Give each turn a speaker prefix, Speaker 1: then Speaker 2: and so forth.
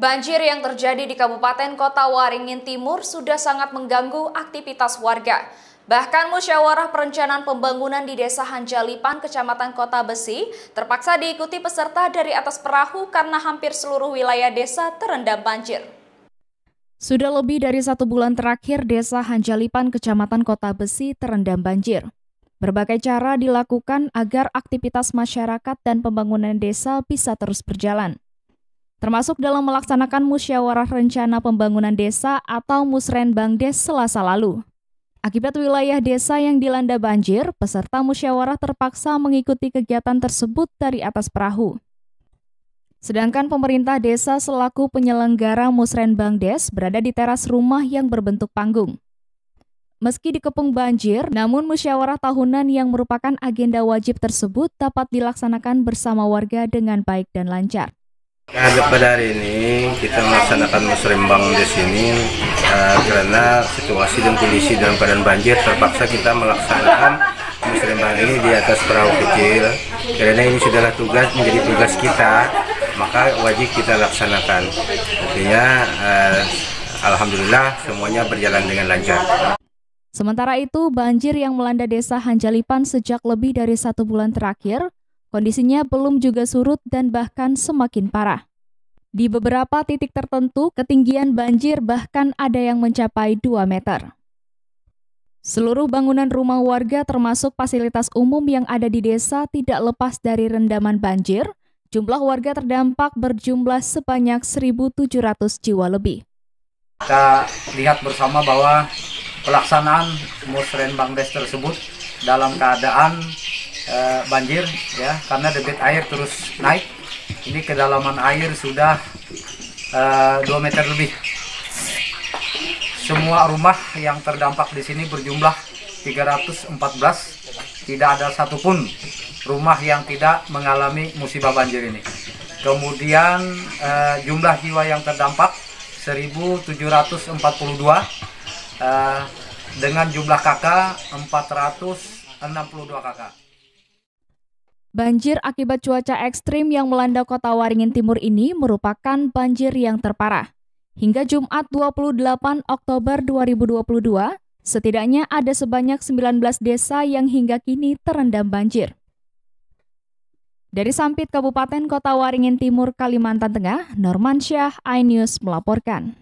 Speaker 1: Banjir yang terjadi di Kabupaten Kota Waringin Timur sudah sangat mengganggu aktivitas warga. Bahkan musyawarah perencanaan pembangunan di Desa Hanjalipan, Kecamatan Kota Besi, terpaksa diikuti peserta dari atas perahu karena hampir seluruh wilayah desa terendam banjir. Sudah lebih dari satu bulan terakhir, Desa Hanjalipan, Kecamatan Kota Besi terendam banjir. Berbagai cara dilakukan agar aktivitas masyarakat dan pembangunan desa bisa terus berjalan termasuk dalam melaksanakan musyawarah rencana pembangunan desa atau Musrenbang Des selasa lalu. Akibat wilayah desa yang dilanda banjir, peserta musyawarah terpaksa mengikuti kegiatan tersebut dari atas perahu. Sedangkan pemerintah desa selaku penyelenggara Musrenbang Des berada di teras rumah yang berbentuk panggung. Meski dikepung banjir, namun musyawarah tahunan yang merupakan agenda wajib tersebut dapat dilaksanakan bersama warga dengan baik dan lancar.
Speaker 2: Nah, pada hari ini kita melaksanakan musrembang di sini uh, karena situasi dan kondisi dalam keadaan banjir terpaksa kita melaksanakan musrembang ini di atas perahu kecil karena ini sudahlah tugas menjadi tugas kita maka wajib kita laksanakan artinya uh, Alhamdulillah semuanya berjalan dengan lancar.
Speaker 1: Sementara itu, banjir yang melanda desa Hanjalipan sejak lebih dari satu bulan terakhir Kondisinya belum juga surut dan bahkan semakin parah. Di beberapa titik tertentu, ketinggian banjir bahkan ada yang mencapai 2 meter. Seluruh bangunan rumah warga termasuk fasilitas umum yang ada di desa tidak lepas dari rendaman banjir. Jumlah warga terdampak berjumlah sebanyak 1.700 jiwa lebih.
Speaker 3: Kita lihat bersama bahwa pelaksanaan Musrenbang Des tersebut dalam keadaan uh, banjir ya karena debit air terus naik. Ini kedalaman air sudah uh, eh, 2 meter lebih. Semua rumah yang terdampak di sini berjumlah 314 tidak ada satupun rumah yang tidak mengalami musibah banjir ini. Kemudian uh, jumlah jiwa yang terdampak 1742 uh, dengan jumlah kakak 462 kakak
Speaker 1: Banjir akibat cuaca ekstrim yang melanda kota Waringin Timur ini merupakan banjir yang terparah. Hingga Jumat 28 Oktober 2022, setidaknya ada sebanyak 19 desa yang hingga kini terendam banjir. Dari Sampit Kabupaten Kota Waringin Timur, Kalimantan Tengah, Norman Syah, iNews melaporkan.